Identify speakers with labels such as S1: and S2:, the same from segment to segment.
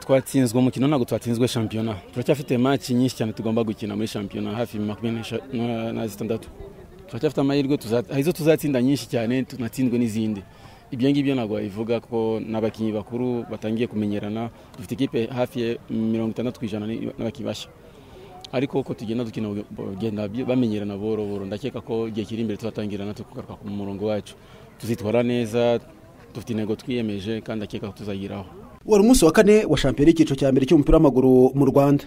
S1: twatsinzwe umukino ntabwo twatsinzwe shampiyona. Turacyafite match nyinshi cyane tugomba gukina muri shampiyona hafi makumyabiri na zitandatu. Turacyafite amahirwe hari izo tuzatsinda nyinshi cyane tunatsinzwe n'izindi. Ibyo ngibyo ntabwo wabivuga ko n'abakinnyi bakuru batangiye kumenyerana dufite ikipe hafi ya mirongo itandatu ku ijana n'abakinnyi bashya. Ariko uko tugenda dukina bagenda bamenyerana boro boro. Ndakeka ko igihe kiri imbere tuzatangira natwe kugaruka ku murongo wacu. Tuzitwara neza dufite intego twiyemeje kandi ndakeka ko tuzageraho.
S2: Wari umunsi wa kane wa shampiyona y'icyiciro cya mbere cy'umupira w'amaguru mu rwanda.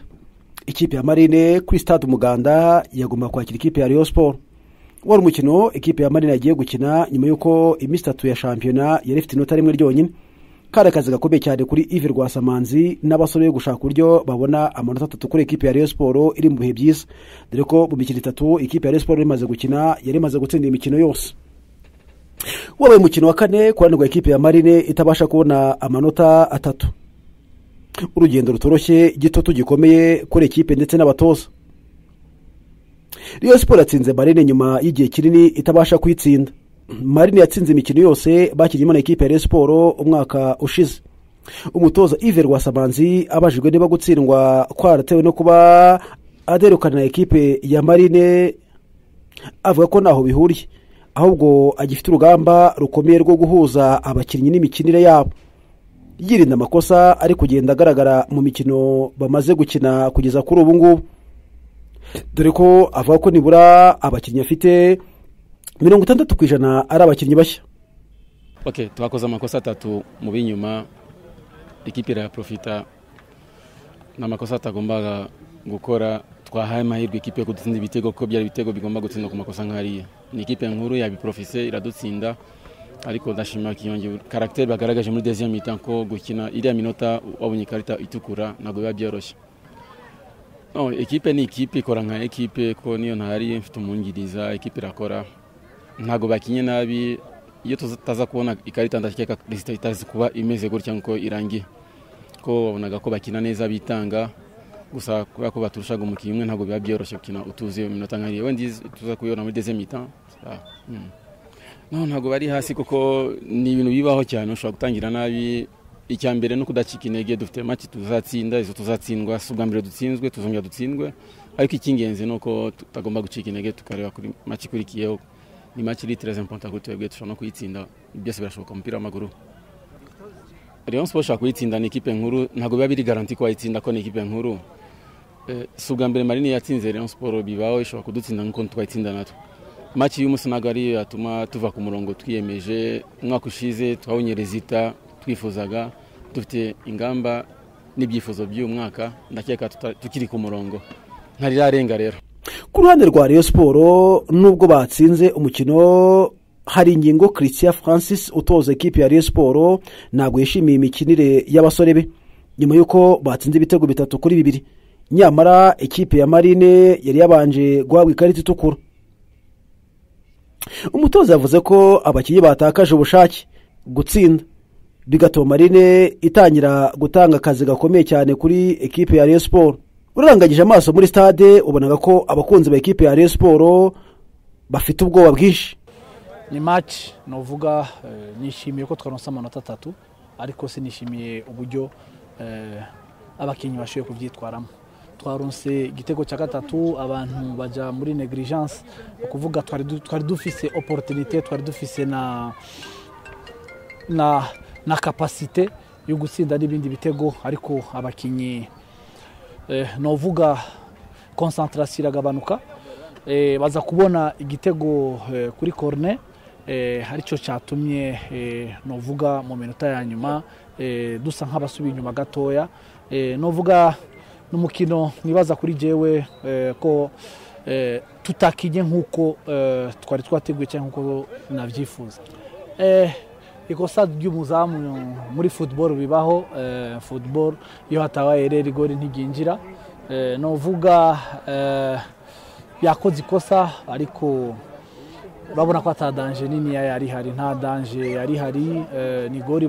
S2: Ikipe ya marine kuri stade umuganda yagomba kwakira ikipe ya Rayon siporo wari umukino ikipe ya marine yagiye gukina nyuma y'uko iminsi itatu ya shampiyona yari ifite inota rimwe ryonyine. Kari akazi gakomeye cyane kuri ivi rwasamanzi n'abasore gushaka uburyo babona amanota atatu kuri ikipe ya Rayon siporo iri mu bihe byiza. Dore ko mu mikino itatu ikipe ya Rayon siporo yari imaze gutsinda imikino yose. Wabaye umukino wa kane ku ruhande rwa ekipe ya marine itabasha kubona amanota atatu. Urugendo rutoroshye igitutu gikomeye kuri ekipe ndetse n'abatoza. Rayon siporo yatsinze marine nyuma y'igihe kinini itabasha kuyitsinda. Marine yatsinze imikino yose bakinnye na ekipe ya Rayon siporo umwaka ushize. Umutoza ive rwasamanzi abajijwe niba gutsindwa kwaratewe no kuba aderukana na ekipe ya marine avuga ko ntaho bihuriye. Ahubwo agifite urugamba rukomeye rwo guhuza abakinnyi n'imikinire yabo. Yirinda amakosa ari kugenda agaragara mu mikino bamaze gukina kugeza kuri ubu ngubu. Dore ko avuga ko nibura abakinnyi afite mirongo itandatu ku ijana ari abakinnyi bashya.
S1: Twakoze amakosa atatu mu b'inyuma ikipe irayaprofita ni amakosa atagombaga gukora. Twahaye amahirwe ikipe yo gutsinda ibitego kuko byari ibitego bigomba gutsinda ku makosa nk'ariya ni ikipe nkuru yabiprofise iradutsinda ariko ndashima kiyongera karagiteri bagaragaje muri deuxième mita ko gukina iriya minota wabonye ikarita itukura ntabwo biba byoroshye. Ekipe ni ikipe ikora nka ekipe ko niyo ntari mfite umwungiriza ekipe irakora. Ntabwo bakinye nabi iyo tutaza kubona ikarita ndakeka lisita itazi kuba imeze gutya nk'uko irangiye ko wabonaga ko bakina neza bitanga. Gusa kubera ko baturushaga umukinnyi umwe ntabwo biba byoroshye gukina utuzi iyo minota nkariya wenda tuza kuyibona muri deuxième mita no ntabwo bari hasi kuko ni ibintu bibaho cyane ushobora gutangira nabi. Icya mbere no kudacika intege dufite make tuzatsinda izo tuzatsindwa si ubwa mbere dutsinzwe tuzongera dutsindwe. Ariko icy'ingenzi ni uko tutagomba gucika intege tukareba kuri make ikurikiyeho. Ni make iri tereza impota kuri twebwe dushobora no kuyitsinda. Byose birashoboka umupira w'amaguru. Rayon Sport ushobora kuyitsinda ni ikipe nkuru ntabwo biba biri garanti ko wayitsinda ko ni ikipe nkuru. Si ubwa mbere marini yatsinze Rayon Sport bibaho ishobora kudutsinda nk'uko twayitsinda natwe. Make y'umunsi ntabwo ari yatuma tuva ku murongo twiyemeje umwaka ushize twabonye rezita twifuzaga dufite ingamba n'ibyifuzo by'uyu mwaka ndakeka tukiri ku murongo. Ntarirarenga rero.
S2: Ku ruhande rwa Rayon siporo nubwo batsinze umukino hari ingingo christian francis utoza ekipi ya Rayon siporo ntabwo yishimiye imikinire y'abasore be. Nyuma y'uko batsinze ibitego bitatu kuri bibiri. Nyamara ekipi ya marine yari yabanje guhabwa ikarita itukura. Umutoza yavuze ko abakinnyi batakaje ubushake. Gutsinda. Bigatuma marine itangira gutanga akazi gakomeye cyane kuri ekipe ya Rayon siporo urarangagije amaso muri stade ubonaga ko abakunzi ba ekipe ya Rayon siporo bafite ubwoba bwinshi.
S3: Ni maci nuvuga nishimiye ko twaronse amanota atatu ariko sinishimiye uburyo abakinnyi bashoboye kubyitwaramo. Twaronse igitego cya gatatu abantu bajya muri negligence ni ukuvuga twari dufise oporutinite twari dufise na na na kapasite yo gutsinda n'ibindi bitego ariko abakinnyi nuvuga konsantarasiyo iragabanuka. Baza kubona igitego kuri korune ari cyo cyatumye nuvuga mu minota ya nyuma dusa nk'abasubiye inyuma gatoya. Nuvuga n'umukino nibaza kuri jewe ko tutakinye nk'uko twari twateguye cyangwa nk'uko nabyifuza. Ikosa ry'umuzamu muri futuboro bibaho. Futuboro iyo hatabaye rero igori ntiryinjira. Nuvuga yakoze ikosa ariko urabona ko atadanje nini yari ihari nta danje yari ihari ni gori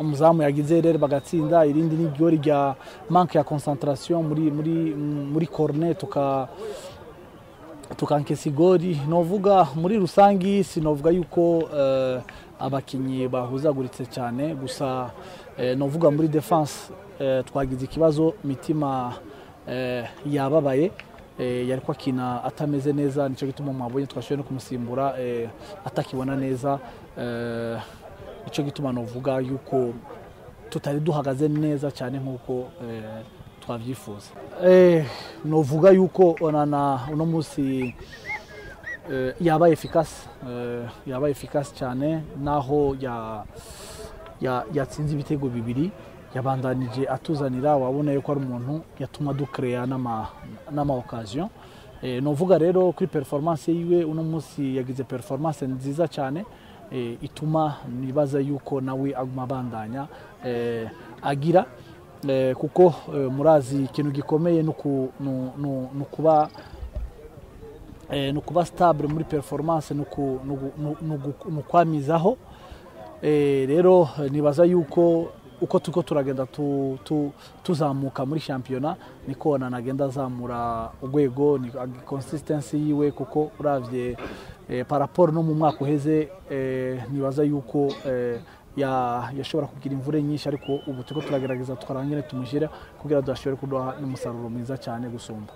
S3: umuzamu yagize rero bagatsinda irindi ni gori rya manke ya konsantarasiyo muri muri muri korone tuka tukankesa igori novuga muri rusange sinovuga yuko abakinnyi bahuzaguritse cyane gusa novuga muri defanse eh, twagize ikibazo mitima eh, yababaye. eh, yari kwakina atameze neza ni cyo gituma mwabonye twashoboye no kumusimbura eh, atakibona neza. Eh, ni cyo gituma novuga yuko tutari duhagaze neza cyane nk'uko eh, twabyifuza eh, novuga yuko uno munsi eh, yabaye efikasi eh, yabaye efikasi cyane naho ya ya- yatsinze ibitego bibiri. Yabandanije atuzanira wabona yuko ari umuntu yatuma dukereya n'ama okaziyo nuvuga rero kuri performance yiwe uno munsi yagize performance nziza cyane eh, ituma nibaza yuko nawe aguma abandanya eh, agira eh, kuko eh, murazi ikintu gikomeye ni ni ukuba eh, ni stable muri performance ni ni ni ni ni ukwamizaho Eh, rero eh, nibaza yuko uko turiko turagenda tu- tu- tuzamuka muri shampiyona niko nanagenda azamura urwego ni consistency yiwe kuko uravye eh, paraporo no mu mwaka uheze eh, nibaza yuko eh, ya- yashobora kugira imvure nyinshi ariko ubu turiko turagerageza tukarangire tumushyire kugira dushobore kuduha n'umusaruro mwiza cyane gusumba.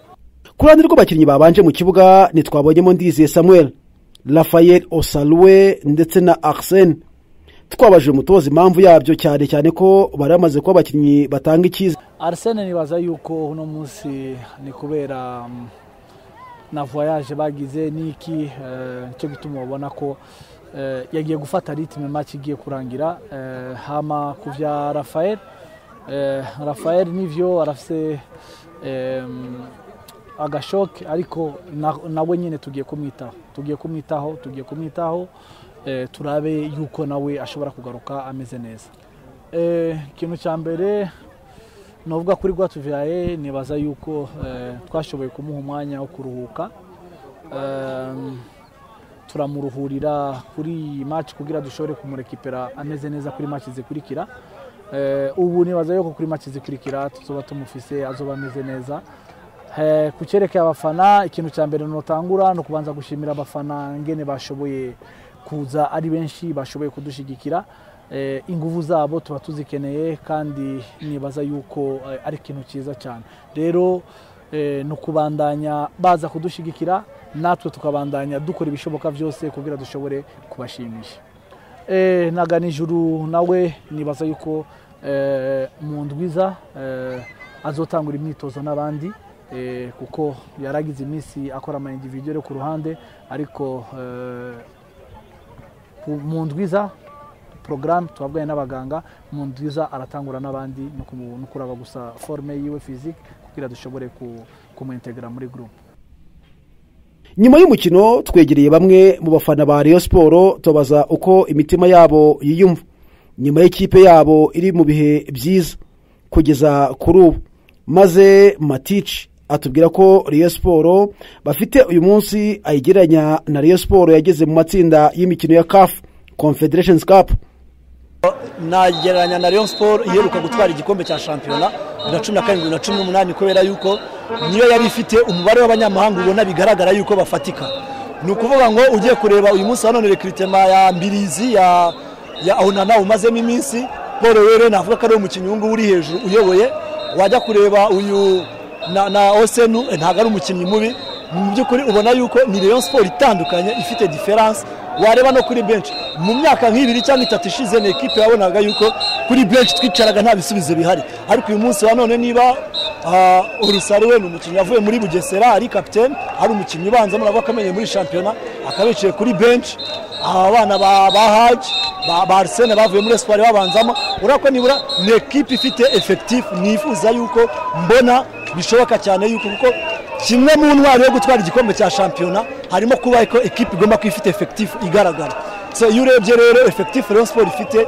S2: Ku ruhande rw'abakinnyi babanje mu kibuga ntitwabonyemo ndiziye samuel rafael osaluwe ndetse na arsene twabajije umutoza impamvu yabyo cyane cyane ko bari bamaze kuba abakinnyi batanga icyiza.
S3: Arsene nibaza yuko uno munsi ni kubera mm, na voyage bagize niki eh, ni cyo gituma babona ko eh, yagiye gufata ritme match igiye kurangira eh, hama ku bya rafael rafael nivyo arafise em, agashoke ariko na- nawe nyine tugiye kumwitaho tugiye kumwitaho tugiye kumwitaho turabe yuko nawe ashobora kugaruka ameze neza. Eh, ikintu cya mbere novuga kuri rwatuvyaye nibaza yuko eh, twashoboye kumuha umwanya wo kuruhuka. Em, turamuruhurira kuri match kugira dushobore kumurekipera ameze neza kuri match zikurikira. Eh, ubu nibaza yuko kuri match zikurikira tuzoba tumufise azoba ameze neza. Eh, ku cyerekeye abafana ikintu cya mbere notangura ni ukubanza gushimira abafana ngene bashoboye kuza ari benshi bashoboye kudushyigikira Eh, ingufu zabo tuba tuzikeneye kandi nibaza yuko eh, ari ikintu cyiza cyane. Rero eh, ni ukubandanya baza kudushyigikira natwe tukabandanya dukora ibishoboka byose kugira dushobore kubashimisha. Eh, naga nijuru nawe nibaza yuko mu ndwiza azotangura imyitozo n'abandi kuko yaragize iminsi akora ama individuel ku ruhande ariko mu ndwiza porogaramu twabwaye n'abaganga mu ndwiza aratangura n'abandi no kuraba gusa forume yiwe fizike kugira dushobore ku- kumuintegra muri groupe.
S2: Nyuma y'umukino twegereye bamwe mu bafana ba Rayon siporo tubaza uko imitima yabo yiyumva. Nyuma y'ikipe yabo iri mu bihe byiza kugeza kuri ubu. Maze matici atubwira ko Rayon siporo bafite uyu munsi ayigereranya na Rayon siporo yageze mu matsinda y'imikino ya kafu confederations cup.
S4: Nagereranya na Rayon Sport iheruka gutwara igikombe cya shampiyona bibiri na cumi na karindwi na cumi n'umunani kubera yuko niyo yari ifite umubare w'abanyamahanga ubona bigaragara yuko bafatika. Ni ukuvuga ngo ugiye kureba uyu munsi wa none rekiritema ya mbirizi ya ya onana umazemo iminsi. Paul rero navuga ko ari umukinnyi uri hejuru uyoboye. Wajya kureba uyu na, osenu ntabwo ari umukinnyi mubi. Mu by'ukuri ubona yuko ni Rayon Sport itandukanye ifite diferanse wareba no kuri benshi mu myaka nk'ibiri cyangwa itatu ishize ni ekipe yabonaga yuko kuri benshi twicaraga nta bisubizo bihari. Ariko uyu munsi wa none niba ah, urusari we ni umukinnyi wavuye muri bugesera ari kapitene ari umukinnyi ubanza murabona ko amenye muri shampiyona akaba yicaye kuri benshi aba bana ba haji ba arsene bavuye muri espoir babanzamo. Urabona ko nibura ni ekipe ifite efekitifu nifuza yuko mbona bishoboka cyane yuko kuko kimwe mu ntwaro yo gutwara igikombe cya shampiyona harimo kuba ko ekipe igomba kuba ifite efekitifu igaragara. Iyo urebye rero efekitifu Rayon Sport ifite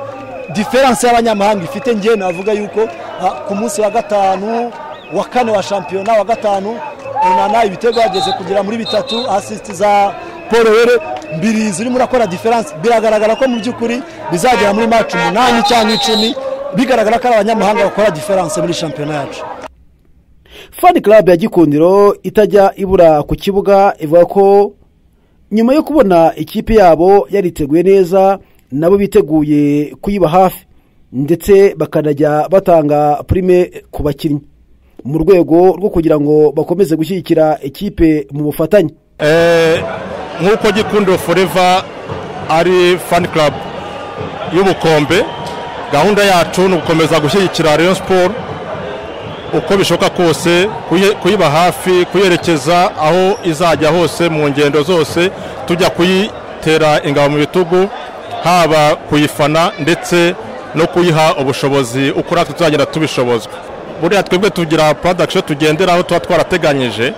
S4: diferanse y'abanyamahanga ifite ngewe navuga yuko ah, ku munsi wa gatanu wa kane wa shampiyona wa gatanu onana ibitego yageze kugera muri bitatu asisiti za paul were mbiri zirimo urakora diferanse biragaragara ko mu by'ukuri bizagera muri maci umunani cyangwa icumi bigaragara ko ari abanyamahanga bakora diferanse muri shampiyona yacu.
S2: Fani club ya gikundiro itajya ibura ku kibuga ivuga ko nyuma yo kubona ikipe yabo yariteguye neza nabo biteguye kuyiba hafi. Ndetse bakanajya batanga prime ku bakinnyi. Mu rwego rwo kugira ngo bakomeze gushyigikira ikipe mu bufatanye.
S5: Eh, nk'uko gikundo foreva ari fani club y'ubukombe gahunda yacu ni ugukomeza gushyigikira rayon siporo uko bishoboka kose kuyi- kuyiba hafi kuyerekeza aho izajya hose mu ngendo zose tujya kuyitera ingabo mu bitugu haba kuyifana ndetse no kuyiha ubushobozi uko natwe tuzagenda tubishobozwa. Buriya twebwe tugira porodakishoni tugenderaho tuba twarateganyije.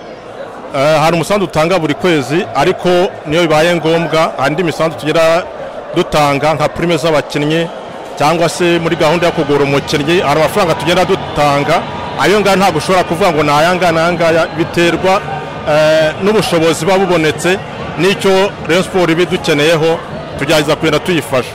S5: Eh, hari umusanzu dutanga buri kwezi ariko niyo bibaye ngombwa hari indi misanzu tugera dutanga nka prime z'abakinnyi cyangwa se muri gahunda yo kugura umukinnyi hari amafaranga tugenda dutanga ayo ngaya ntabwo ushobora kuvuga ngo ni ayangaya n'ayangaya biterwa eh, n'ubushobozi buba bubonetse n'icyo Rayon Sport iba idukeneyeho tugerageza kugenda tuyifasha.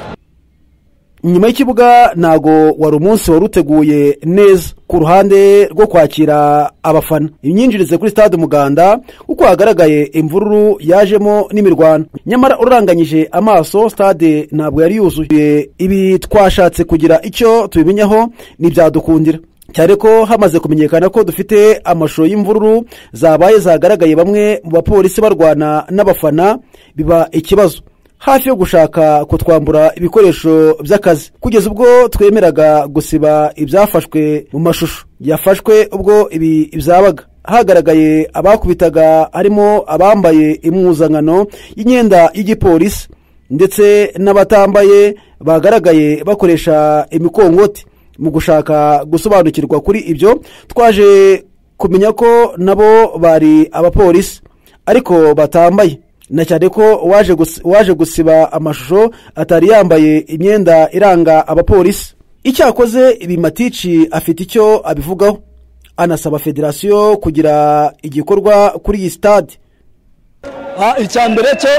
S2: Nyuma y'ikibuga ntago wari umunsi wari uteguye neza ku ruhande rwo kwakira abafana. Imyinjirize kuri stade umuganda kuko hagaragaye imvururu yajemo n'imirwano. Nyamara uranganyije amaso stade ntabwo yari yuzuye. Ibi twashatse kugira icyo tubimenyaho ntibyadukundira. Cyane ko hamaze kumenyekana ko dufite amashusho y'imvururu zabaye zagaragaye bamwe mu bapolisi barwana n'abafana biba ikibazo. Hafi yo gushaka kutwambura ibikoresho by'akazi. Kugeza ubwo twemeraga gusiba ibyafashwe mu mashusho. Yafashwe ubwo ibi byabaga. Hagaragaye abakubitaga harimo abambaye impuzankano y'imyenda y'igipolisi ndetse n'abatambaye bagaragaye bakoresha imikongoti. Mu gushaka gusobanukirwa kuri ibyo twaje kumenya ko nabo bari abapolisi ariko batambaye. Na cyane ko waje gus- waje gusiba amashusho atari yambaye imyenda iranga abapolisi. Icyakoze matici afite icyo abivugaho. Anasaba federasiyo kugira igikorwa kuri iyi stade.
S4: Ah, icya mbere cyo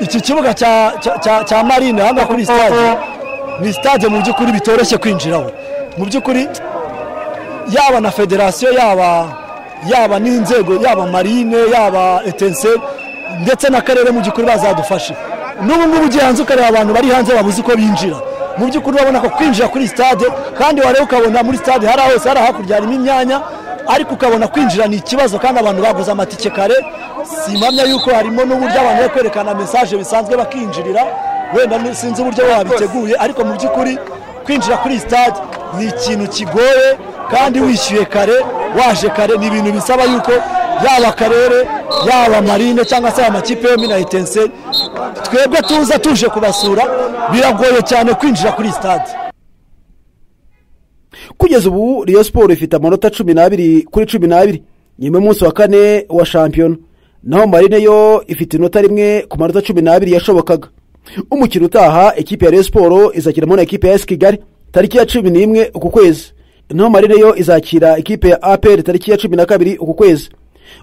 S4: iki kibuga cya- marine hanga kuri stade. Ni stade mu by'ukuri bitoroshye kwinjiraho mu by'ukuri yaba na federasiyo yaba yaba n'inzego yaba marine yaba etenseri ndetse n'akarere mu by'ukuri bazadufashe. N'ubu ngubu ugiye hanze ukareba abantu bari hanze babuze uko binjira. Mu by'ukuri urabona ko kwinjira kuri stade kandi wareba ukabona muri stade hari hose hari hakurya harimo imyanya ariko ukabona kwinjira ni ikibazo kandi abantu baguze amatike kare. Simpamya yuko harimo n'uburyo abantu bari kwerekana mesaje bisanzwe bakinjirira. Wenda sinzi uburyo wabiteguye ariko mu by'ukuri kwinjira kuri stade ni ikintu kigoye kandi wishyuye kare waje kare. Ni ibintu bisaba yuko yaba akarere yaba marine cyangwa se aya makipe yombi na etenseri twebwe tuza tuje kubasura. Biragoye cyane kwinjira kuri stade.
S2: Kugeza ubu riyo siporo ifite amanota cumi n'abiri kuri cumi n'abiri. Nyuma y'umunsi wa kane wa shampiyona. Naho marine yo ifite inota rimwe ku manota cumi n'abiri yashobokaga. Umukino utaha ikipe ya riyo siporo izakiramo na ikipe ya esi kigali. Tariki ya cumi n'imwe uku kwezi. Naho marine yo izakira ikipe ya aperi tariki ya cumi na kabiri uku kwezi.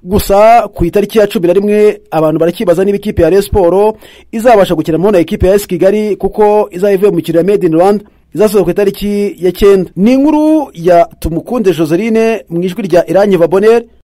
S2: Gusa ku itariki ya cumi na rimwe abantu barakibaza niba ikipe ya siporo izabasha gukinamo na ikipe ya esi kigali kuko izaba ivuye mu mikino ya made in rwanda izasohoka ku itariki ya cyenda. Ni inkuru ya tumukunde joseline mu ijwi rya irangi vabonere.